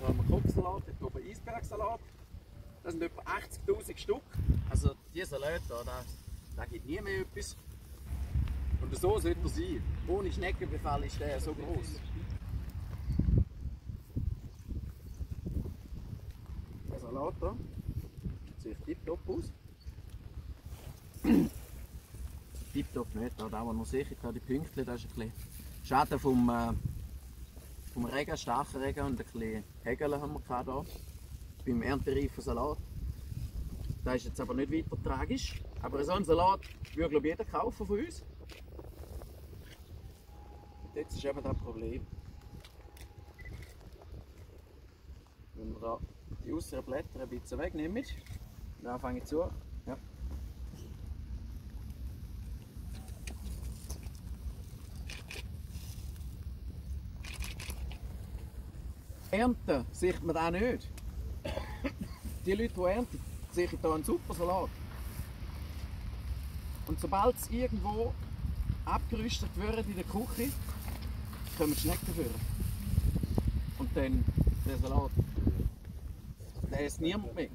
Kopfsalat, dort oben Eisbergsalat. Das sind etwa 80'000 Stück. Also diese Salate da, da, da gibt nie mehr etwas. Und so sollte er sein. Ohne Schneckenbefall ist der so groß. Der Salat da sieht tiptop aus. tiptop nicht, da, da wo man sicher da die Pünktchen, das ist ein bisschen Schaden vom, äh, vom Regen, starken Regen und ein bisschen Hegel haben wir hier beim erntereifen Salat. Das ist jetzt aber nicht weiter tragisch. Aber so einen Salat würde glaube jeder kaufen von uns. Und jetzt ist eben das Problem. Wenn wir da die äußeren Blätter ein bisschen wegnehmen, dann fange ich zu. Ja. Ernten sieht man auch nicht. Die Leute, die ernten, sehen hier einen super Salat. Und sobald es irgendwo abgerüstet wird in der Küche, kommen die Schnecken vor. Und dann der Salat. Der ist niemand mehr.